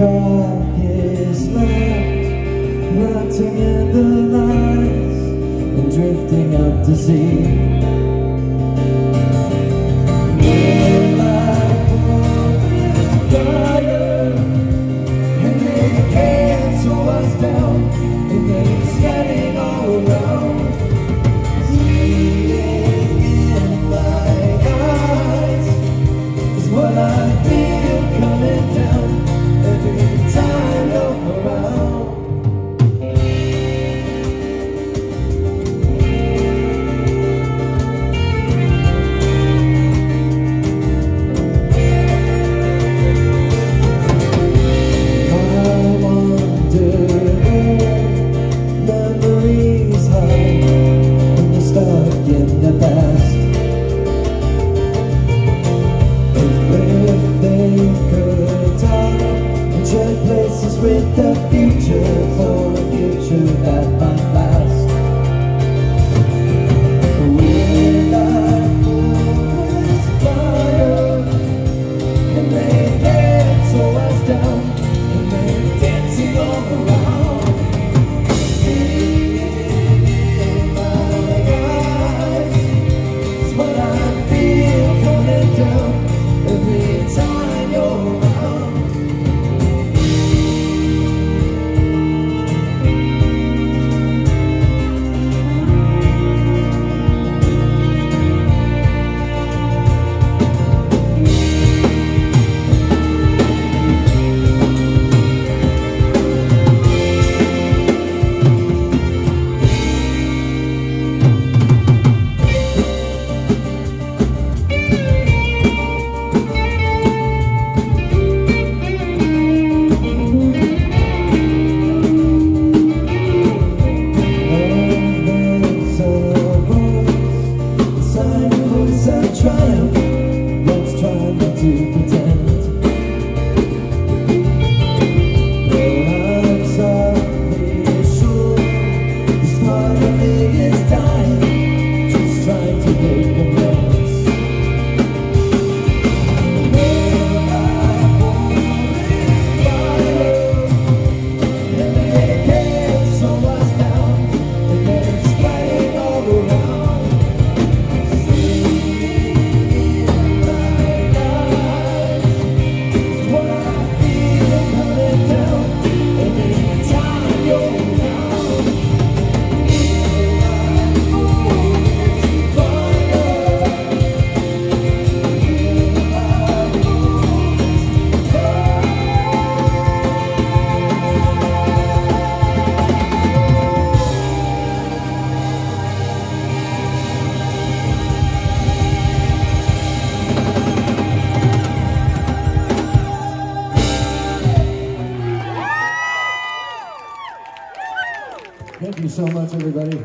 God is left, rotting in the lights and drifting out to sea. so much, everybody.